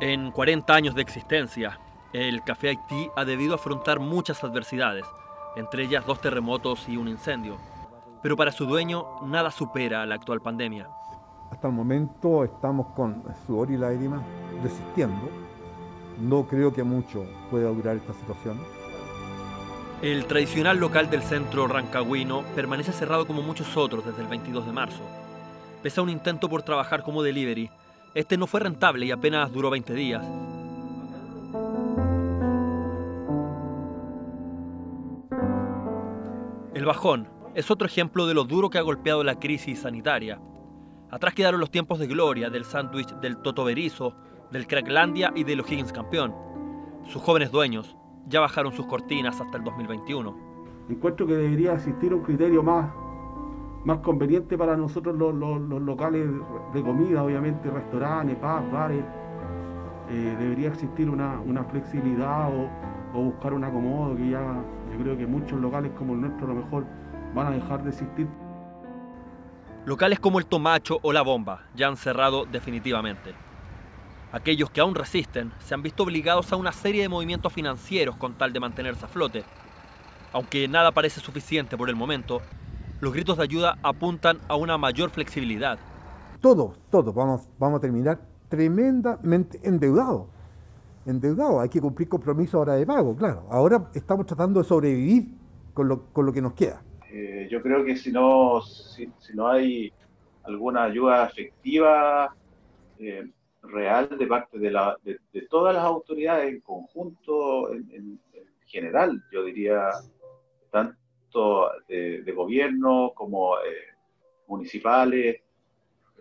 En 40 años de existencia, el Café Haití ha debido afrontar muchas adversidades, entre ellas dos terremotos y un incendio. Pero para su dueño, nada supera la actual pandemia. Hasta el momento estamos con sudor y lágrimas resistiendo. No creo que mucho pueda durar esta situación. El tradicional local del centro rancagüino permanece cerrado como muchos otros desde el 22 de marzo. Pese a un intento por trabajar como delivery, este no fue rentable y apenas duró 20 días. El bajón es otro ejemplo de lo duro que ha golpeado la crisis sanitaria. Atrás quedaron los tiempos de gloria del sándwich del Toto Berizo, del Cracklandia y del O'Higgins campeón. Sus jóvenes dueños ya bajaron sus cortinas hasta el 2021. Encuentro que debería existir un criterio más, más conveniente para nosotros los, locales de comida, obviamente, restaurantes, pubs, bares. Eh, debería existir una, flexibilidad o, o, buscar un acomodo que ya yo creo que muchos locales como el nuestro a lo mejor van a dejar de existir. Locales como el Tomacho o La Bomba ya han cerrado definitivamente. Aquellos que aún resisten se han visto obligados a una serie de movimientos financieros con tal de mantenerse a flote. Aunque nada parece suficiente por el momento, los gritos de ayuda apuntan a una mayor flexibilidad. Todos, todos vamos, vamos a terminar tremendamente endeudados. Endeudados, hay que cumplir compromisos ahora de pago, claro. Ahora estamos tratando de sobrevivir con lo, con lo que nos queda. Eh, yo creo que si no, si, no hay alguna ayuda efectiva, eh, real de parte de, la, de, todas las autoridades en conjunto, en, general, yo diría, tanto de, gobierno como eh, municipales,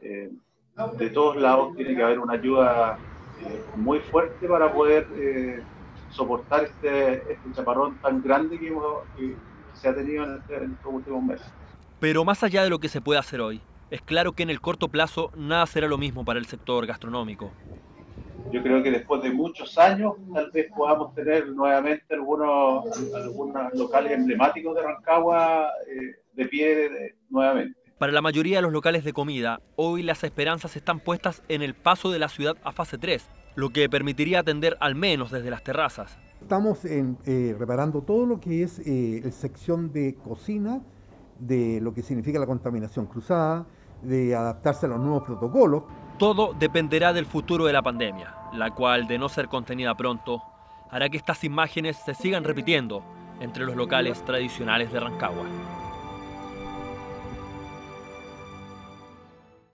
de todos lados tiene que haber una ayuda muy fuerte para poder soportar este, este chaparrón tan grande que hemos se ha tenido este, en, estos últimos meses. Pero más allá de lo que se puede hacer hoy, es claro que en el corto plazo nada será lo mismo para el sector gastronómico. Yo creo que después de muchos años tal vez podamos tener nuevamente algunos, algunos locales emblemáticos de Rancagua eh, de pie nuevamente. Para la mayoría de los locales de comida, hoy las esperanzas están puestas en el paso de la ciudad a fase 3, lo que permitiría atender al menos desde las terrazas. Estamos en, eh, reparando todo lo que es eh, la sección de cocina, de lo que significa la contaminación cruzada, de adaptarse a los nuevos protocolos. Todo dependerá del futuro de la pandemia, la cual, de no ser contenida pronto, hará que estas imágenes se sigan repitiendo entre los locales tradicionales de Rancagua.